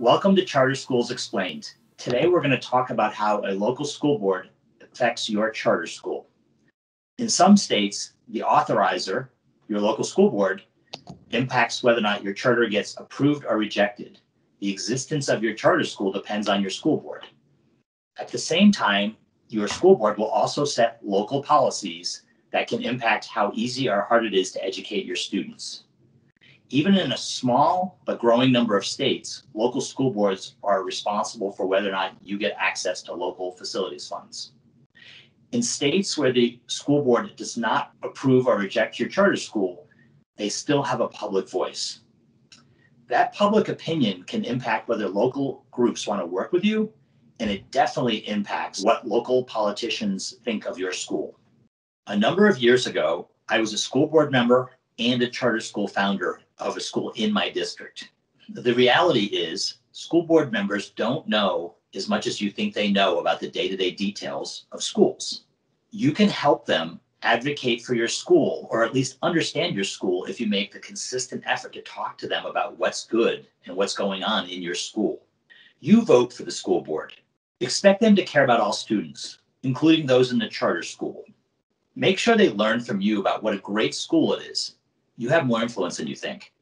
Welcome to Charter Schools Explained. Today we're going to talk about how a local school board affects your charter school. In some states, the authorizer, your local school board, impacts whether or not your charter gets approved or rejected. The existence of your charter school depends on your school board. At the same time, your school board will also set local policies that can impact how easy or hard it is to educate your students. Even in a small but growing number of states, local school boards are responsible for whether or not you get access to local facilities funds. In states where the school board does not approve or reject your charter school, they still have a public voice. That public opinion can impact whether local groups want to work with you, and it definitely impacts what local politicians think of your school. A number of years ago, I was a school board member and a charter school founder of a school in my district. The reality is, school board members don't know as much as you think they know about the day to day details of schools. You can help them advocate for your school or at least understand your school if you make the consistent effort to talk to them about what's good and what's going on in your school. You vote for the school board. Expect them to care about all students, including those in the charter school. Make sure they learn from you about what a great school it is. You have more influence than you think.